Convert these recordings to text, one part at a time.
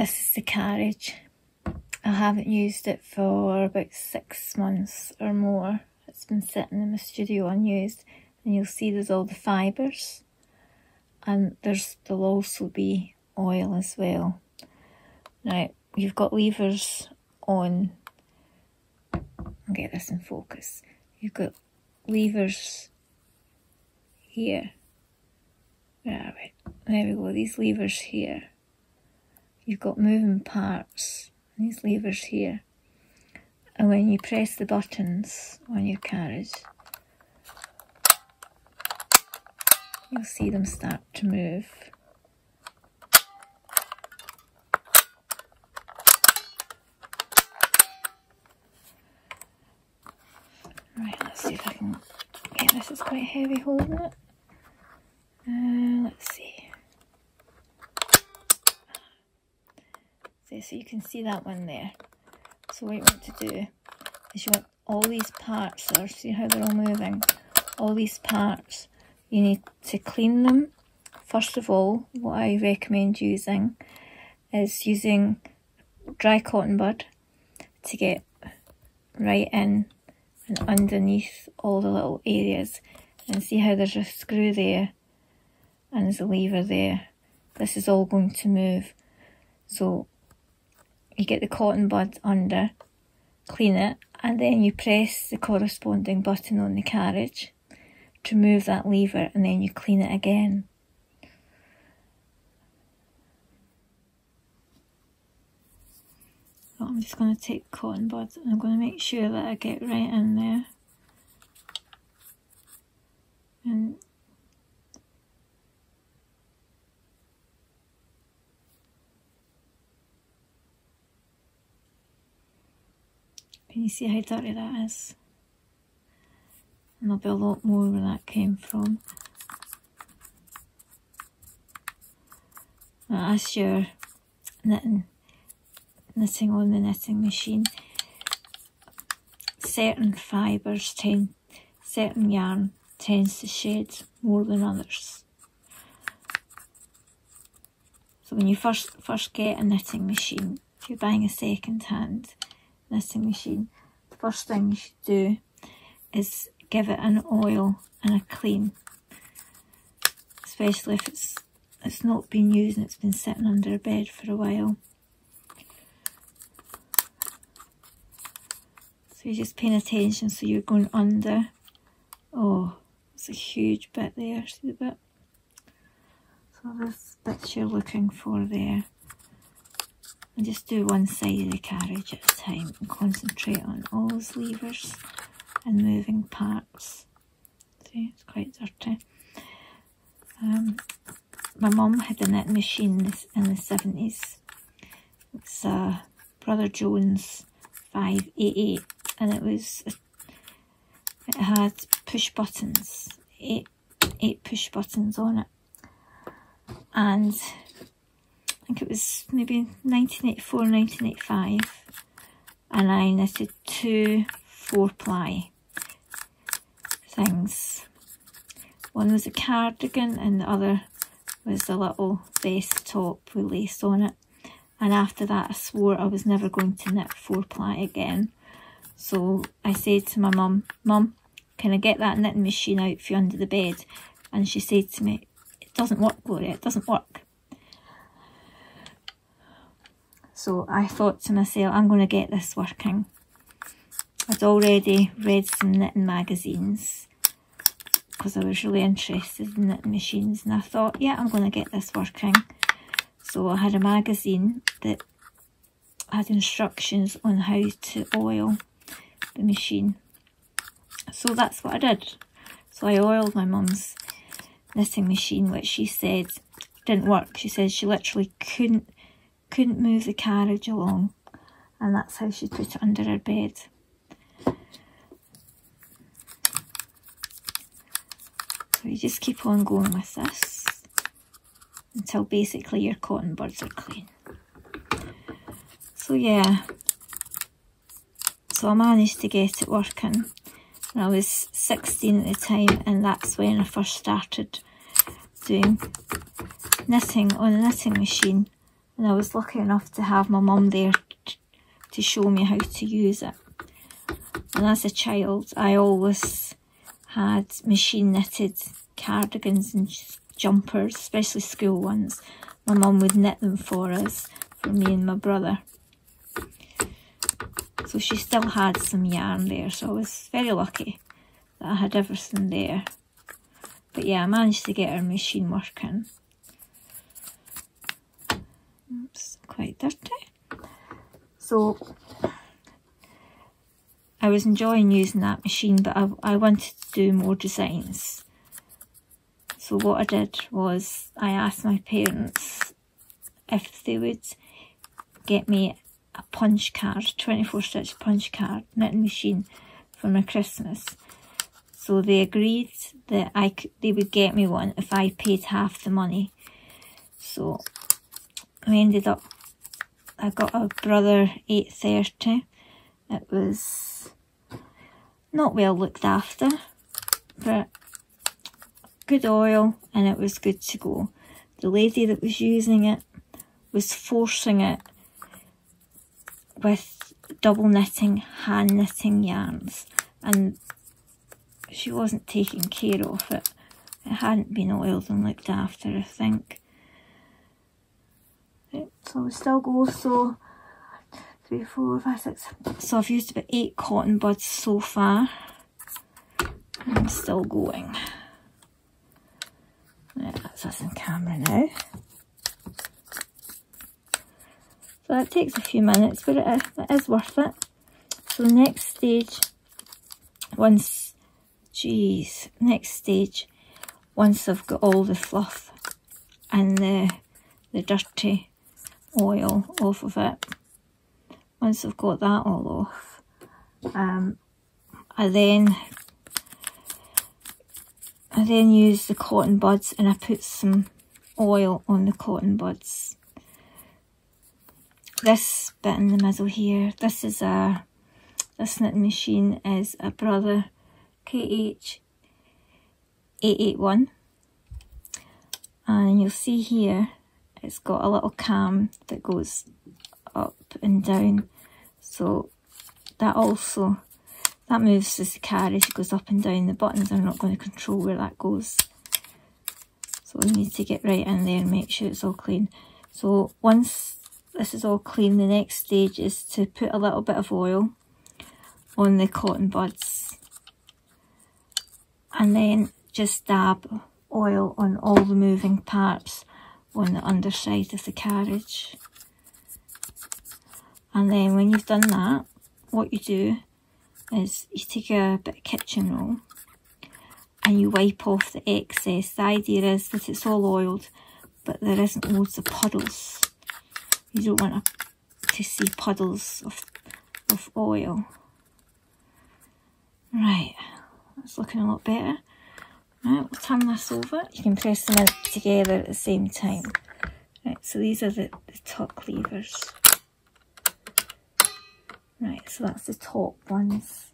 this is the carriage. I haven't used it for about six months or more. It's been sitting in my studio unused and you'll see there's all the fibres and there's there'll also be oil as well. Now you've got levers on I'll get this in focus. You've got levers here. Where are we? There we go, these levers here. You've got moving parts, these levers here. And when you press the buttons on your carriage, you'll see them start to move. Right, let's see if I can get this. is quite heavy holding it. Uh, let's see. So you can see that one there. So what you want to do is you want all these parts there, see how they're all moving? All these parts, you need to clean them. First of all, what I recommend using is using dry cotton bud to get right in and underneath all the little areas and see how there's a screw there and there's a lever there. This is all going to move. So you get the cotton bud under, clean it, and then you press the corresponding button on the carriage to move that lever and then you clean it again. I'm just going to take cotton bud and I'm going to make sure that I get right in there. And Can you see how dirty that is? And there'll be a lot more where that came from. Now, as you're knitting, knitting on the knitting machine, certain fibres tend, certain yarn tends to shed more than others. So when you first first get a knitting machine, if you're buying a second hand, knitting machine, the first thing you should do is give it an oil and a clean. Especially if it's it's not been used and it's been sitting under a bed for a while. So you're just paying attention so you're going under. Oh, it's a huge bit there, see the bit? So this bit you're looking for there and just do one side of the carriage at a time and concentrate on all those levers and moving parts. See, it's quite dirty. Um, my mum had a knitting machine in the 70s. It's a Brother Jones 588 and it was, it had push buttons, eight, eight push buttons on it. And think it was maybe 1984, 1985 and I knitted two four ply things. One was a cardigan and the other was a little vest top with lace on it. And after that I swore I was never going to knit four ply again. So I said to my mum, Mum, can I get that knitting machine out for you under the bed? And she said to me, it doesn't work, Gloria, it doesn't work. So I thought to myself, I'm going to get this working. I'd already read some knitting magazines because I was really interested in knitting machines and I thought, yeah, I'm going to get this working. So I had a magazine that had instructions on how to oil the machine. So that's what I did. So I oiled my mum's knitting machine, which she said didn't work. She said she literally couldn't couldn't move the carriage along and that's how she put it under her bed. So you just keep on going with this until basically your cotton buds are clean. So yeah, so I managed to get it working. I was 16 at the time and that's when I first started doing knitting on a knitting machine and I was lucky enough to have my mum there to show me how to use it. And as a child, I always had machine knitted cardigans and jumpers, especially school ones. My mum would knit them for us, for me and my brother. So she still had some yarn there, so I was very lucky that I had everything there. But yeah, I managed to get our machine working. It's quite dirty. So I was enjoying using that machine, but I, I wanted to do more designs. So what I did was I asked my parents if they would get me a punch card, 24 stitch punch card, knitting machine for my Christmas. So they agreed that I could, they would get me one if I paid half the money. So I ended up, I got a brother 830. It was not well looked after, but good oil and it was good to go. The lady that was using it was forcing it with double knitting, hand knitting yarns and she wasn't taking care of it. It hadn't been oiled and looked after, I think. So we still go, so three, four, five, six. So I've used about eight cotton buds so far. I'm still going. Yeah, that's us in camera now. So that takes a few minutes, but it is, worth it. So the next stage, once, geez, next stage, once I've got all the fluff and the, the dirty oil off of it, once I've got that all off, um, I then I then use the cotton buds and I put some oil on the cotton buds. This bit in the middle here, this is a, this knitting machine is a Brother KH881 and you'll see here it's got a little cam that goes up and down. So that also that moves as the carriage goes up and down. The buttons I'm not going to control where that goes. So we need to get right in there and make sure it's all clean. So once this is all clean, the next stage is to put a little bit of oil on the cotton buds. And then just dab oil on all the moving parts on the underside of the carriage. And then when you've done that, what you do is you take a bit of kitchen roll and you wipe off the excess. The idea is that it's all oiled, but there isn't loads of puddles you don't want to see puddles of, of oil. Right, that's looking a lot better. Right, we'll turn this over. You can press them together at the same time. Right, so these are the, the top levers. Right, so that's the top ones.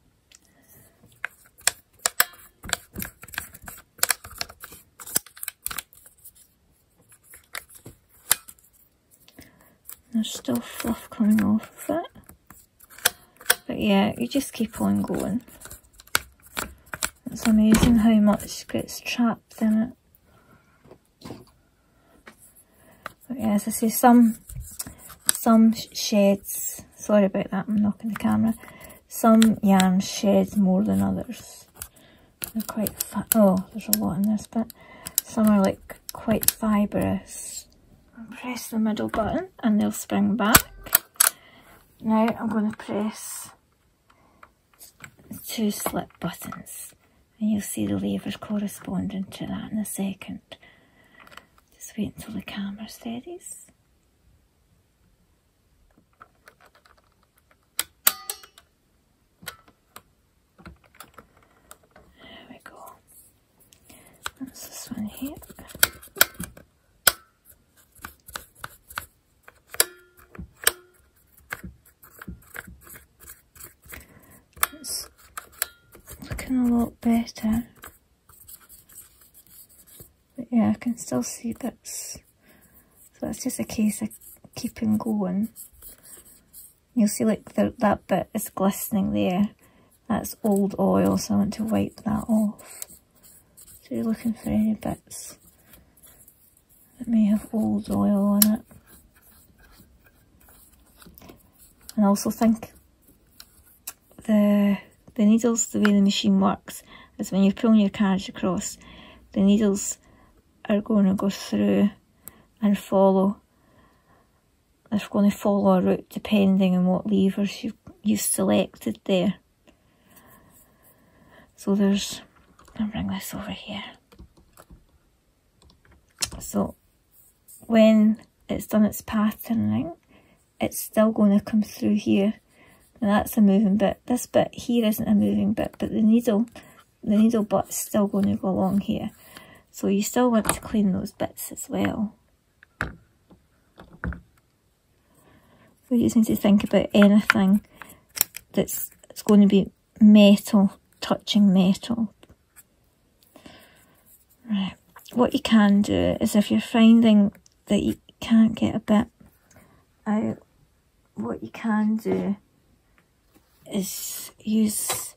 There's still fluff coming off of it. But yeah, you just keep on going. It's amazing how much gets trapped in it. But yeah, as I see some some sheds, sorry about that, I'm knocking the camera. Some yarn shed more than others. They're quite, oh, there's a lot in this bit. Some are like quite fibrous press the middle button and they'll spring back. Now I'm going to press two slip buttons and you'll see the levers corresponding to that in a second. Just wait until the camera steadies. There we go. This one here. Looking a lot better. But yeah, I can still see bits. So it's just a case of keeping going. You'll see like the, that bit is glistening there. That's old oil, so I want to wipe that off. So you're looking for any bits that may have old oil on it. And I also think the the needles, the way the machine works, is when you're pulling your carriage across, the needles are going to go through and follow. They're going to follow a route depending on what levers you've, you've selected there. So there's, I'll bring this over here. So when it's done its patterning, it's still going to come through here. And that's a moving bit. This bit here isn't a moving bit, but the needle, the needle butt's still going to go along here. So you still want to clean those bits as well. So you just need to think about anything that's it's going to be metal, touching metal. Right. What you can do is if you're finding that you can't get a bit out, what you can do is use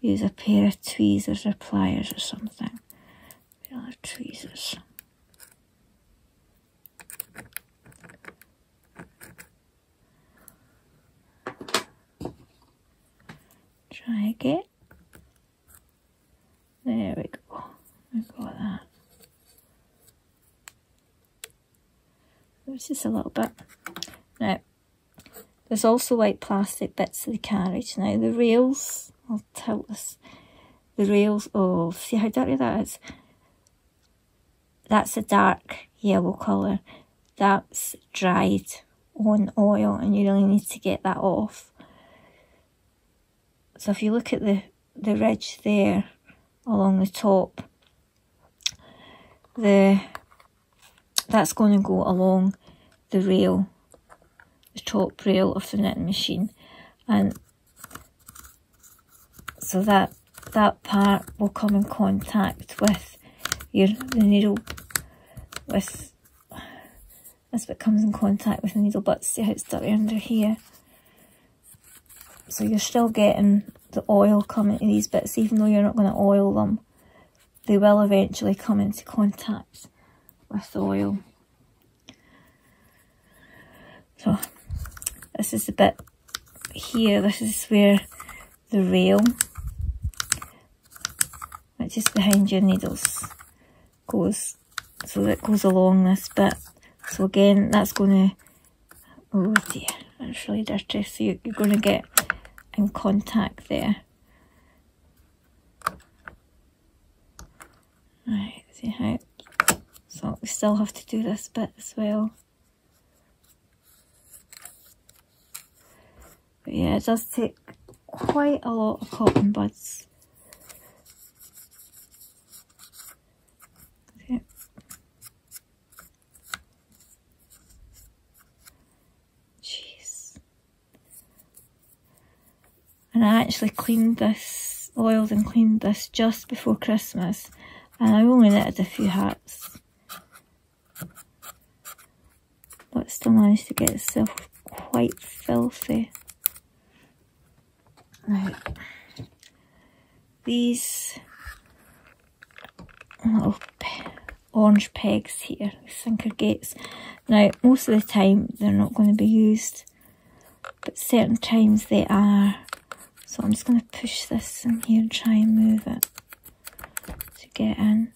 use a pair of tweezers or pliers or something. You tweezers. Try again. There we go. We got that. It's just a little bit. Now, there's also white plastic bits of the carriage. Now, the rails, I'll tilt this. The rails, oh, see how dirty that is? That's a dark yellow colour. That's dried on oil and you really need to get that off. So if you look at the, the ridge there along the top, the that's going to go along the rail, the top rail of the knitting machine. And so that that part will come in contact with your the needle with this bit comes in contact with the needle but see how it's dirty under here so you're still getting the oil coming to these bits, even though you're not going to oil them. They will eventually come into contact with the oil. So, this is the bit here, this is where the rail, which is behind your needles, goes. So that goes along this bit. So again, that's going to, oh dear, that's really dirty. So you're, going to get in contact there. Right, see how, so we still have to do this bit as well. But yeah, it does take quite a lot of cotton buds. Jeez. And I actually cleaned this, oiled and cleaned this just before Christmas and I only knitted a few hats but still managed to get itself quite filthy. Right, these little orange pegs here, sinker gates. Now, most of the time they're not going to be used, but certain times they are. So I'm just going to push this in here and try and move it to get in.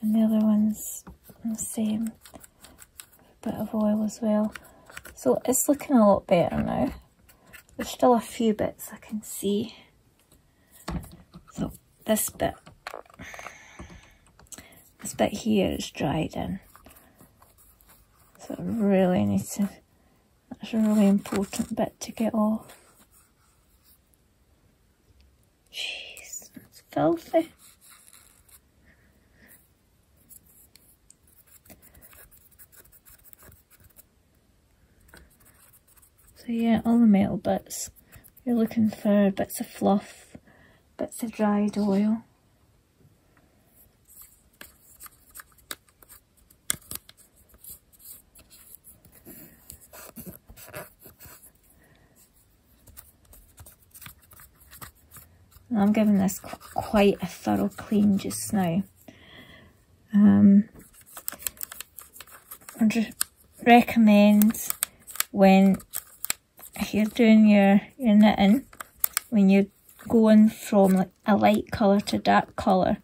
And the other one's the same. Bit of oil as well. So it's looking a lot better now. There's still a few bits I can see. So this bit, this bit here is dried in. So I really need to, that's a really important bit to get off. Jeez, it's filthy. So yeah, all the metal bits. You're looking for bits of fluff, bits of dried oil. I'm giving this qu quite a thorough clean just now. Um, I recommend when you're doing your, your knitting, when you're going from like a light colour to dark colour,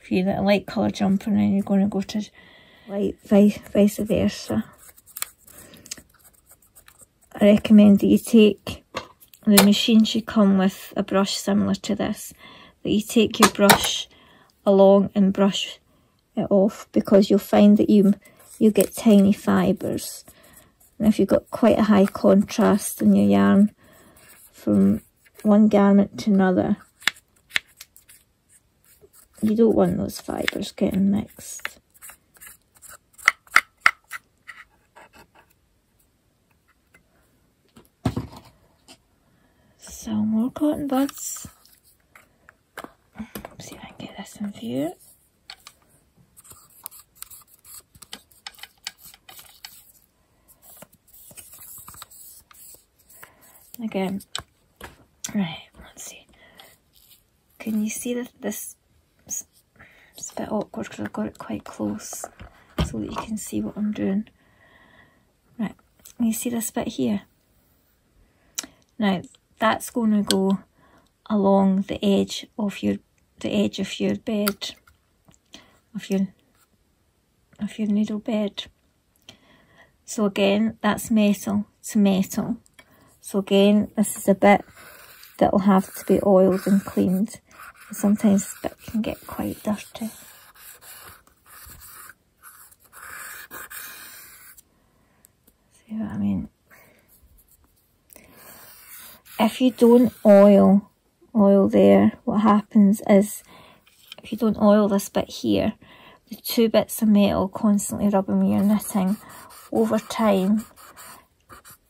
if you knit a light colour jumper and then you're going to go to light vice, vice versa. I recommend that you take, the machine should come with a brush similar to this, that you take your brush along and brush it off because you'll find that you you get tiny fibres. And if you've got quite a high contrast in your yarn from one garment to another, you don't want those fibres getting mixed. So more cotton buds. Let's see if I can get this in view. Again, right, let's see. Can you see that this it's a bit awkward because I've got it quite close so that you can see what I'm doing. Right, can you see this bit here? Now, that's going to go along the edge of your the edge of your bed of your of your needle bed so again that's metal to metal so again, this is a bit that will have to be oiled and cleaned. Sometimes this bit can get quite dirty. See what I mean? If you don't oil, oil there, what happens is, if you don't oil this bit here, the two bits of metal constantly rubbing you're knitting, over time,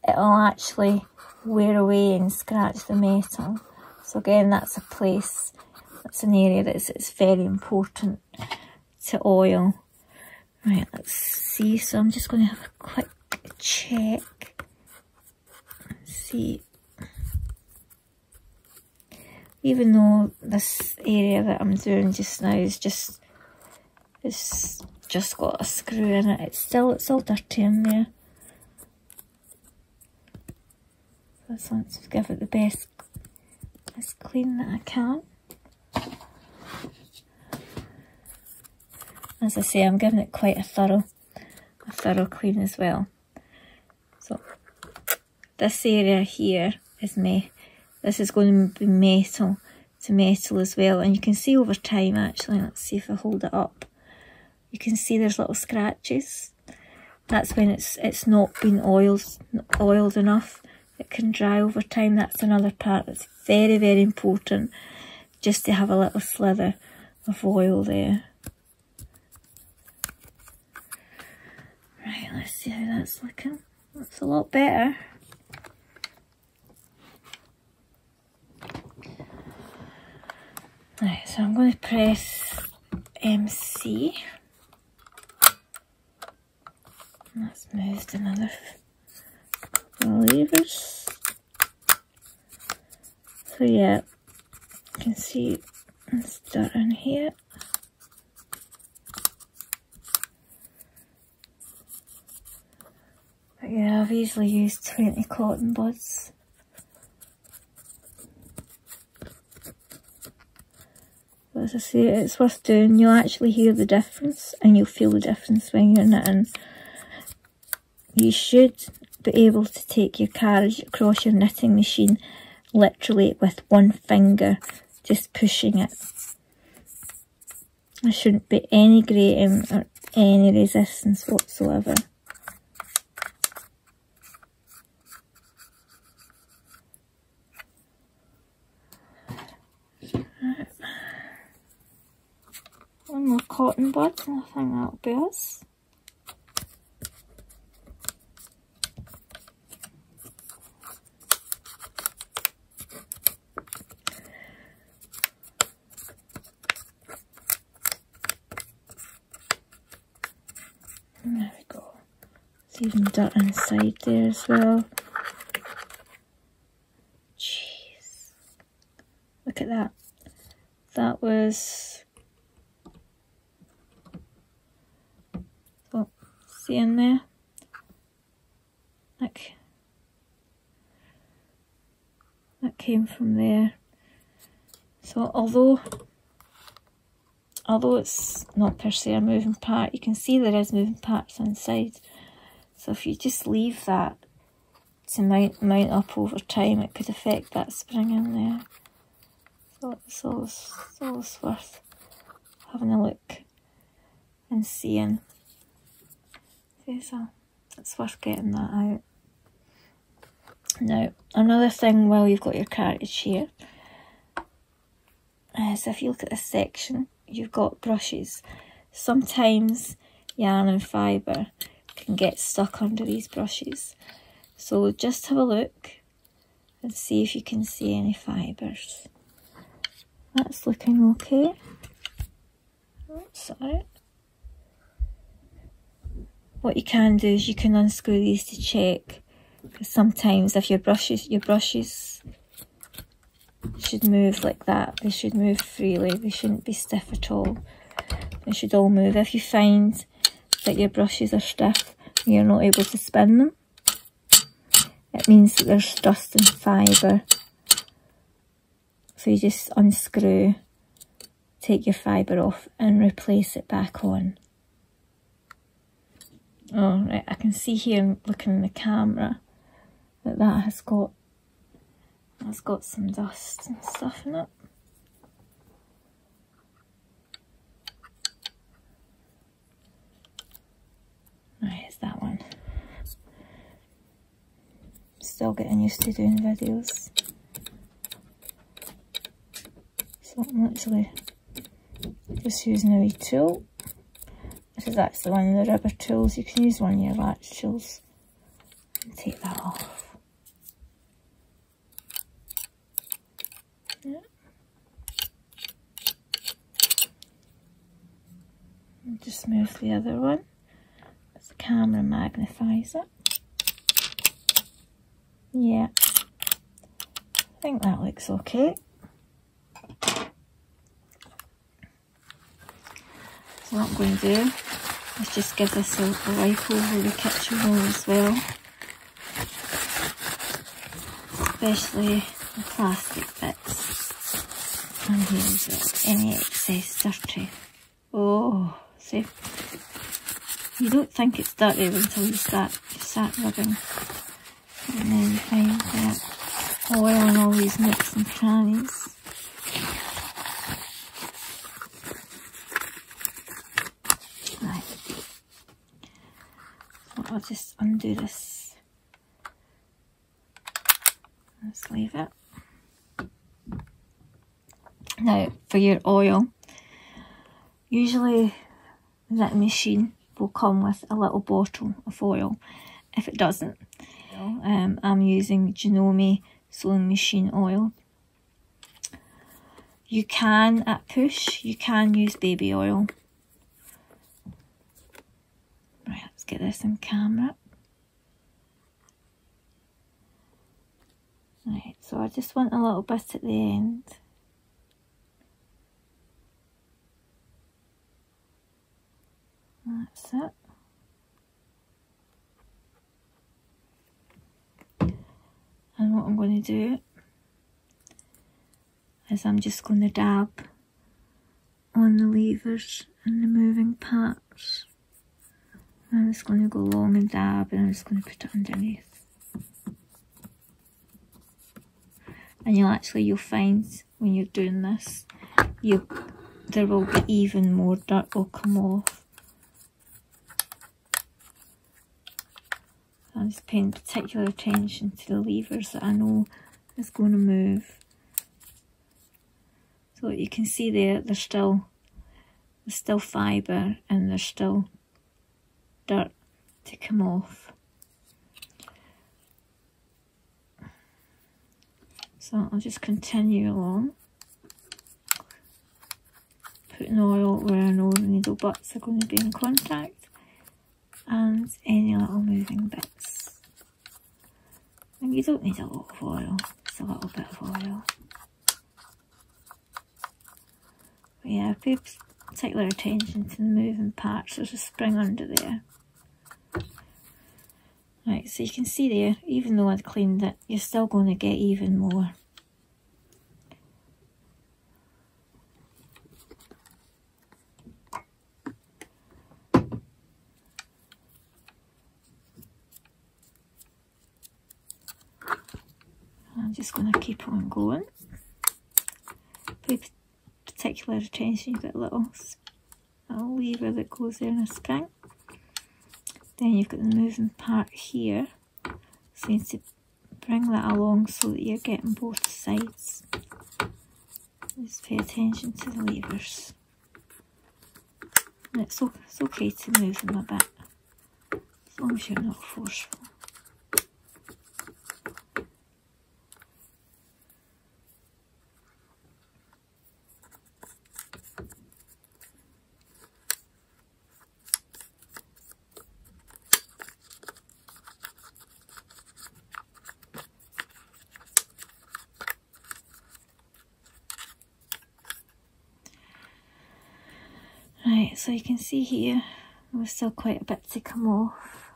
it'll actually wear away and scratch the metal. So again, that's a place, that's an area that's it's very important to oil. Right, let's see. So I'm just going to have a quick check. Let's see. Even though this area that I'm doing just now is just, it's just got a screw in it, it's still, it's all dirty in there. Want to give it the best as clean that I can. As I say, I'm giving it quite a thorough, a thorough clean as well. So this area here is me. This is going to be metal to metal as well, and you can see over time actually. Let's see if I hold it up. You can see there's little scratches. That's when it's it's not been oiled oiled enough it can dry over time. That's another part that's very, very important. Just to have a little slither of oil there. Right, let's see how that's looking. That's a lot better. Right, so I'm going to press MC. That's moved another levers. So yeah, you can see it's in here. But yeah, I've usually used 20 cotton buds. But as I say, it's worth doing. You'll actually hear the difference and you'll feel the difference when you're knitting. You should be able to take your carriage across your knitting machine literally with one finger, just pushing it. There shouldn't be any grating or any resistance whatsoever. One more cotton bud I think that'll be us. Even dirt inside there as well. Jeez. Look at that. that was oh, see in there like that came from there so although although it's not per se a moving part you can see there is moving parts inside so if you just leave that to mount, mount up over time it could affect that spring in there so it's always, it's always worth having a look and seeing. See, so it's worth getting that out. Now, another thing while you've got your carriage here is if you look at this section, you've got brushes. Sometimes yarn and fibre can get stuck under these brushes. So just have a look and see if you can see any fibres. That's looking okay. Alright. What you can do is you can unscrew these to check. Because sometimes if your brushes your brushes should move like that. They should move freely. They shouldn't be stiff at all. They should all move. If you find that your brushes are stiff you're not able to spin them, it means that there's dust and fibre so you just unscrew, take your fibre off and replace it back on. Oh, right, I can see here looking in the camera that that has got, that's got some dust and stuff in it. Right, it's that one. Still getting used to doing videos. So I'm actually just using a wee tool. This is actually one of the rubber tools. You can use one of your latch tools and take that off. Yeah. Just move the other one camera magnifies it. Yeah, I think that looks okay. So what I'm going to do is just give this a, a wipe over the kitchen roll as well. Especially the plastic bits. And here's any excess dirty. Oh, see? You don't think it's dirty until you start, you start rubbing. And then you find that oil and all these nooks and crannies. I'll just undo this. Let's leave it. Now, for your oil, usually that machine will come with a little bottle of oil. If it doesn't, um, I'm using Janome sewing machine oil. You can, at push, you can use baby oil Right, let's get this in camera. Right, so I just want a little bit at the end. That's it. And what I'm going to do is I'm just going to dab on the levers and the moving parts. I'm just going to go long and dab and I'm just going to put it underneath. And you'll actually, you'll find when you're doing this, you there will be even more dirt will come off. I'm just paying particular attention to the levers that I know is going to move. So you can see there, there's still, there's still fibre and there's still dirt to come off. So I'll just continue along, putting oil where I know the needle butts are going to be in contact and any little moving bits. And you don't need a lot of oil, just a little bit of oil. yeah, pay particular attention to the moving parts. There's a spring under there. Right, so you can see there, even though I'd cleaned it, you're still going to get even more. I'm just going to keep on going. Pay particular attention, you've got a little, little lever that goes there in a spring. Then you've got the moving part here. So you need to bring that along so that you're getting both sides. Just pay attention to the levers. It's, it's okay to move them a bit, as long as you're not forceful. Right, so you can see here, there's still quite a bit to come off.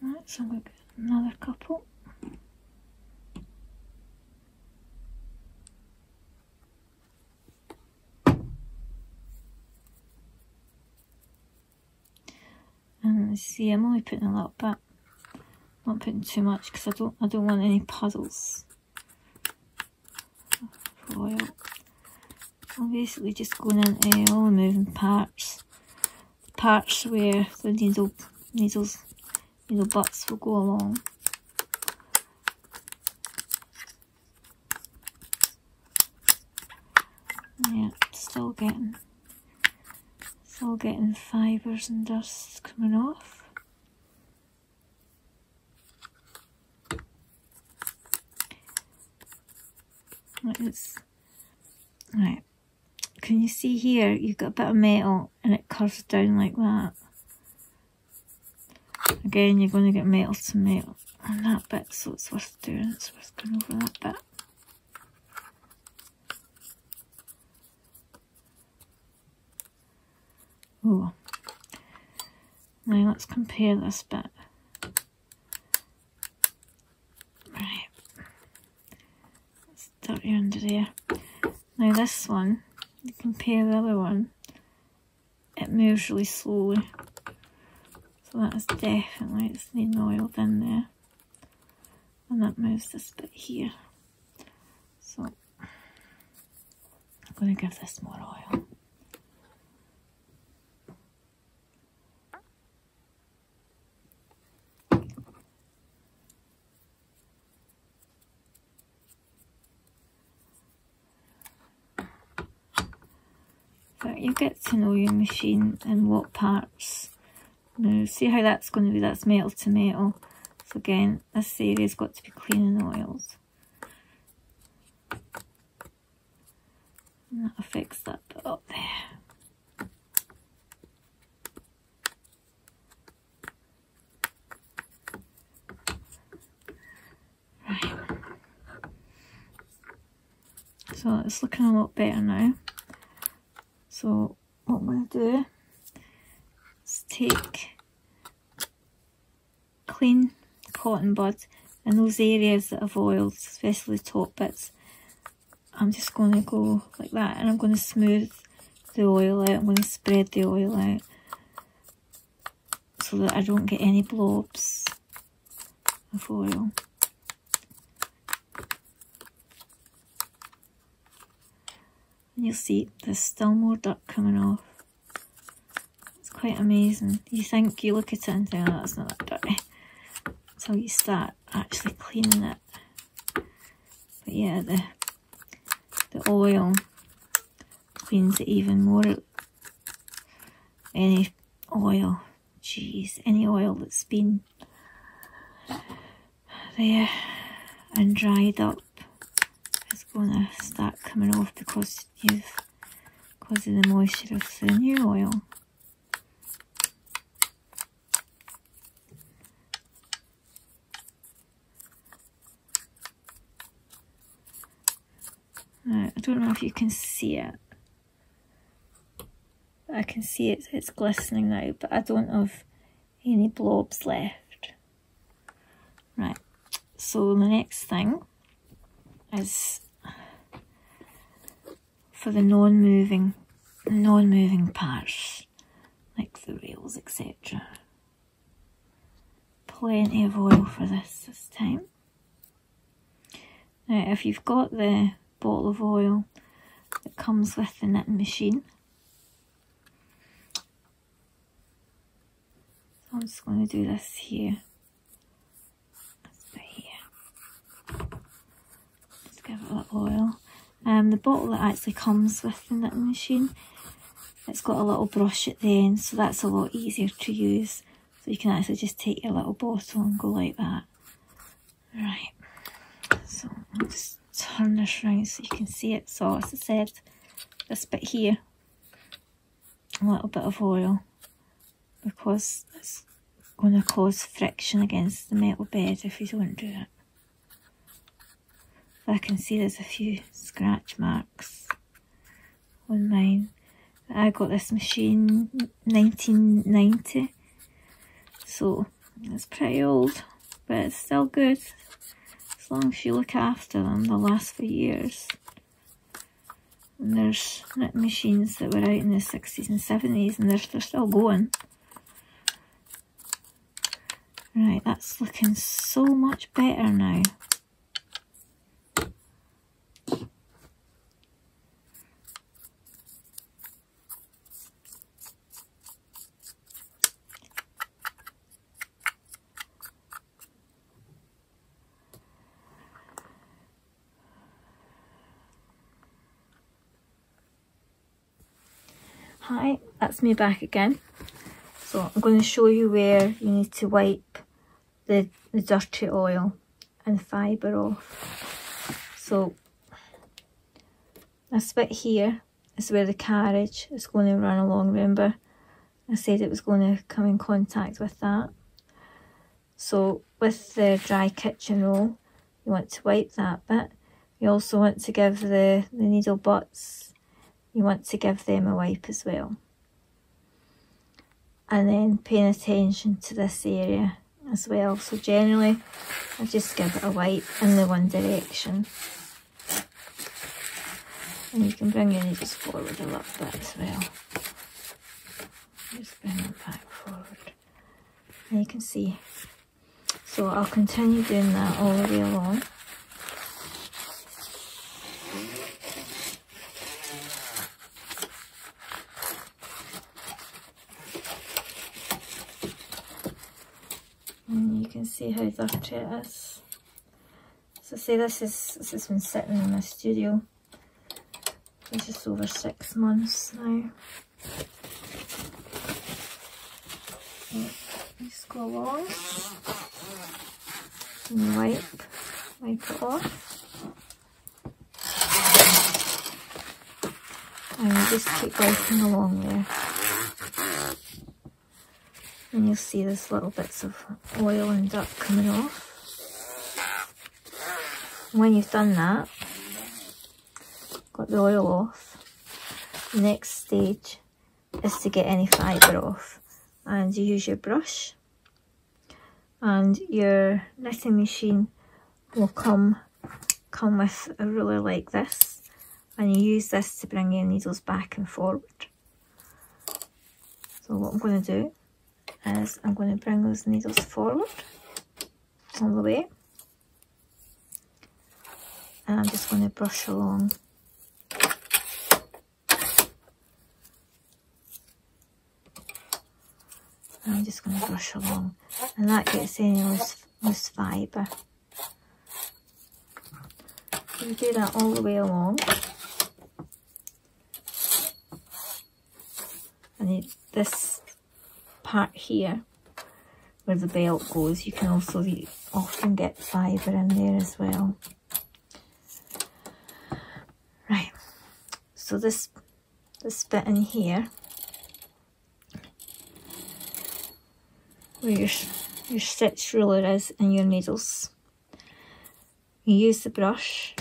Right, so I'm going to get another couple. And see, I'm only putting a little bit, not putting too much because I don't, I don't want any oil. I'm basically just going into all the moving parts, parts where the needle, needles, needle butts will go along. Yeah, still getting, still getting fibres and dust coming off. It's, right, can you see here? You've got a bit of metal and it curves down like that. Again you're going to get metal to metal on that bit so it's worth doing it's worth going over that bit. Oh. Now let's compare this bit. Right. It's dirty under there. Now this one you compare the other one, it moves really slowly. So that is definitely, it's needing oiled in there. And that moves this bit here. So I'm going to give this more oil. But you get to know your machine and what parts. Now, see how that's going to be, that's metal to metal. So again, this area's got to be clean and oiled. And that affects that bit up there. Right. So it's looking a lot better now. So what I'm going to do is take clean cotton buds and those areas that have oiled, especially the top bits, I'm just going to go like that and I'm going to smooth the oil out, I'm going to spread the oil out so that I don't get any blobs of oil. You'll see there's still more dirt coming off. It's quite amazing. You think, you look at it and think, oh, that's not that dirty. Until you start actually cleaning it. But yeah, the, the oil cleans it even more. Any oil, jeez, any oil that's been there and dried up going to start coming off because you've of the moisture of the new oil. Now, I don't know if you can see it. I can see it, it's glistening now, but I don't have any blobs left. Right, so the next thing is for the non-moving non-moving parts like the rails etc plenty of oil for this this time. Now if you've got the bottle of oil that comes with the knitting machine I'm just going to do this here. Here. Just give it a little oil um, the bottle that actually comes with the knitting machine, it's got a little brush at the end, so that's a lot easier to use. So you can actually just take your little bottle and go like that. Right, so I'll just turn this around so you can see it. So as I said, this bit here, a little bit of oil, because it's going to cause friction against the metal bed if you don't do it. I can see there's a few scratch marks on mine. I got this machine 1990 so it's pretty old but it's still good as long as you look after them they'll last for years. And there's knit machines that were out in the 60s and 70s and they're, they're still going. Right that's looking so much better now that's me back again. So I'm going to show you where you need to wipe the, the dirty oil and fibre off. So this bit here is where the carriage is going to run along. Remember I said it was going to come in contact with that. So with the dry kitchen roll, you want to wipe that bit. You also want to give the, the needle butts you want to give them a wipe as well. And then paying attention to this area as well. So generally, I just give it a wipe in the one direction. And you can bring your needles forward a little bit as well. Just bring it back forward. And you can see. So I'll continue doing that all the way along. can see how dirty it is. So say this is this has been sitting in my studio for just over six months now. Just go along and wipe, wipe it off. And just keep wiping along there and you'll see there's little bits of oil and dirt coming off. when you've done that, got the oil off, next stage is to get any fibre off and you use your brush and your knitting machine will come come with a ruler like this and you use this to bring your needles back and forward. So what I'm going to do is I'm going to bring those needles forward. All the way. And I'm just going to brush along. I'm just going to brush along. And that gets any loose, loose fibre. You do that all the way along. And this part here where the belt goes. You can also often get fibre in there as well. Right. So this this bit in here where your, your stitch ruler is and your needles. You use the brush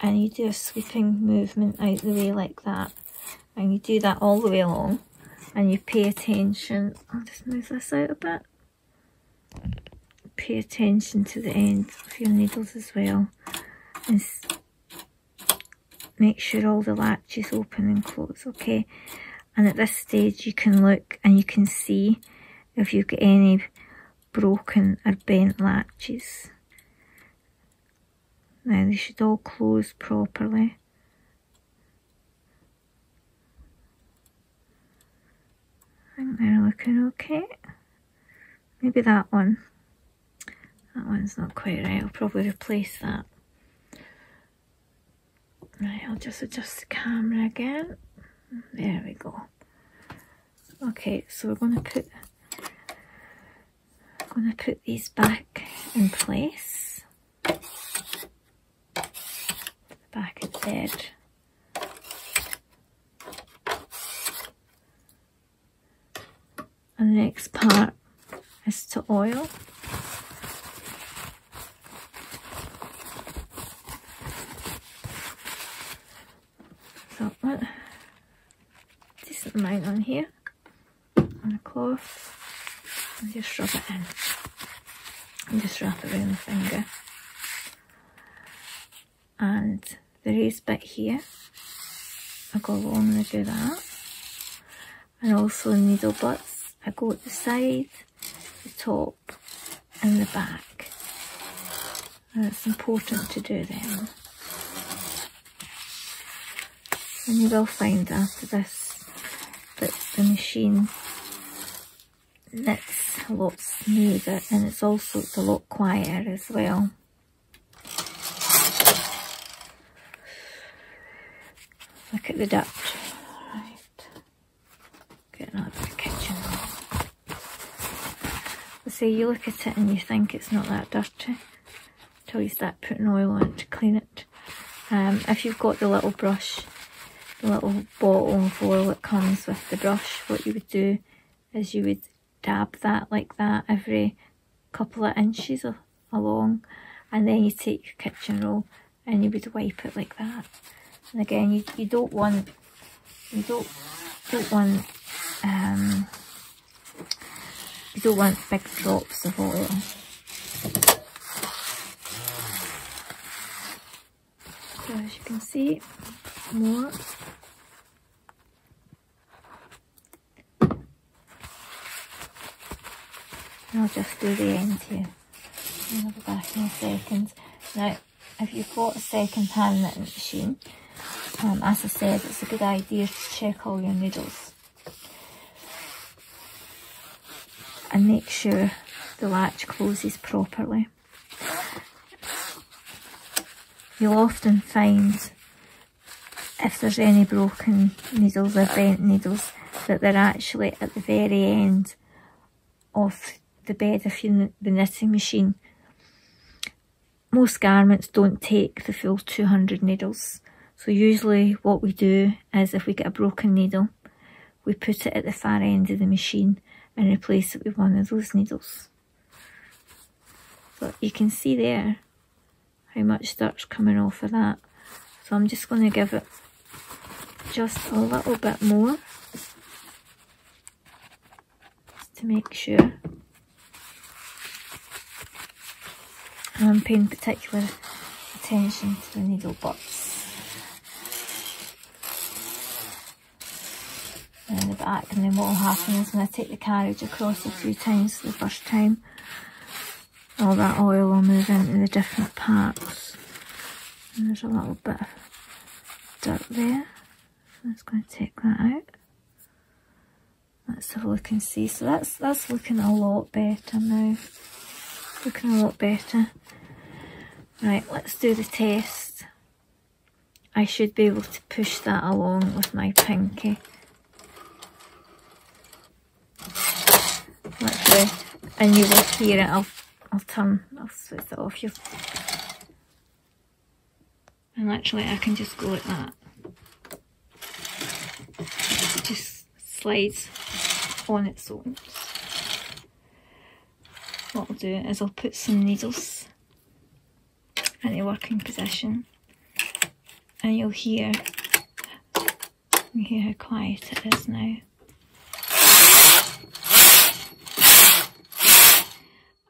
and you do a sweeping movement out the way like that. And you do that all the way along and you pay attention. Oh, I'll just move this out a bit. Pay attention to the end of your needles as well. And make sure all the latches open and close okay? And at this stage you can look and you can see if you've got any broken or bent latches. Now they should all close properly I think they're looking okay maybe that one that one's not quite right I'll probably replace that Right, I'll just adjust the camera again. There we go. Okay, so we're going to put going to put these back in place. Back of the bed. And the next part is to oil. So one decent amount on here on a cloth. And just rub it in. And just wrap it around the finger. And the raised bit here I go along and I do that. And also needle butts I go at the side, the top and the back and it's important to do them and you will find after this that the machine knits a lot smoother and it's also it's a lot quieter as well. Look at the depth. Right. Getting out of the kitchen. See, you look at it and you think it's not that dirty until you start putting oil on it to clean it. Um, if you've got the little brush the little bottle of oil that comes with the brush, what you would do is you would dab that like that every couple of inches along and then you take your kitchen roll and you would wipe it like that. And again, you, you don't want, you don't, don't want, um, you don't want big drops of oil. So as you can see, more I'll just do the end here. I'll be back in a second. Now, if you've got a second hand knitting machine, um, as I said, it's a good idea to check all your needles. And make sure the latch closes properly. You'll often find if there's any broken needles or bent needles that they're actually at the very end of the bed of the knitting machine. Most garments don't take the full 200 needles. So usually what we do is if we get a broken needle, we put it at the far end of the machine and replace it with one of those needles. But you can see there how much starts coming off of that. So I'm just going to give it just a little bit more to make sure I'm paying particular attention to the needle butts in the back and then what will happen is when I take the carriage across a few times the first time. All that oil will move into the different parts. And there's a little bit of dirt there. So I'm just going to take that out. Let's have a look and see so that's that's looking a lot better now. Looking a lot better. Right, let's do the test. I should be able to push that along with my pinky. And you will hear it. I'll, I'll turn, I'll switch it off. You. And literally, I can just go like that. It just slides on its own. What I'll do is I'll put some needles in a working position and you'll hear, you hear how quiet it is now.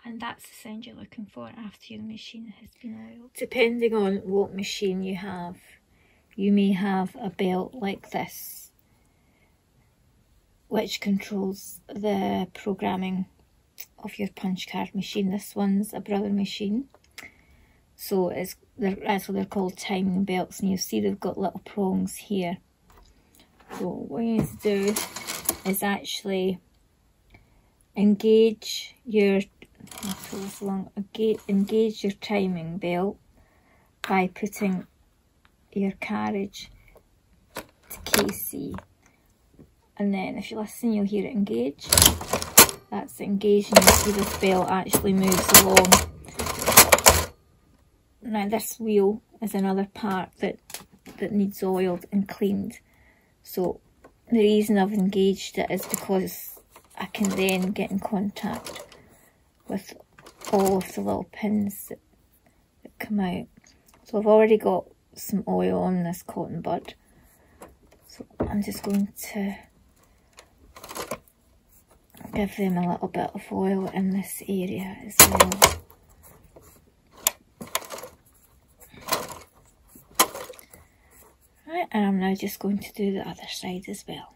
And that's the sound you're looking for after your machine has been oiled. Depending on what machine you have, you may have a belt like this, which controls the programming of your punch card machine. This one's a Brother machine. So it's that's what they're called timing belts and you see they've got little prongs here. So what you need to do is actually engage your along, engage your timing belt by putting your carriage to KC and then if you listen you'll hear it engage. That's engaging. You see this belt actually moves along. Now this wheel is another part that that needs oiled and cleaned. So the reason I've engaged it is because I can then get in contact with all of the little pins that, that come out so I've already got some oil on this cotton bud so I'm just going to give them a little bit of oil in this area as well Right, and I'm now just going to do the other side as well.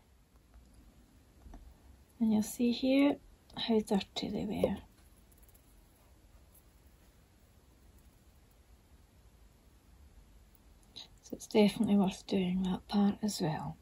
And you'll see here how dirty they were. So it's definitely worth doing that part as well.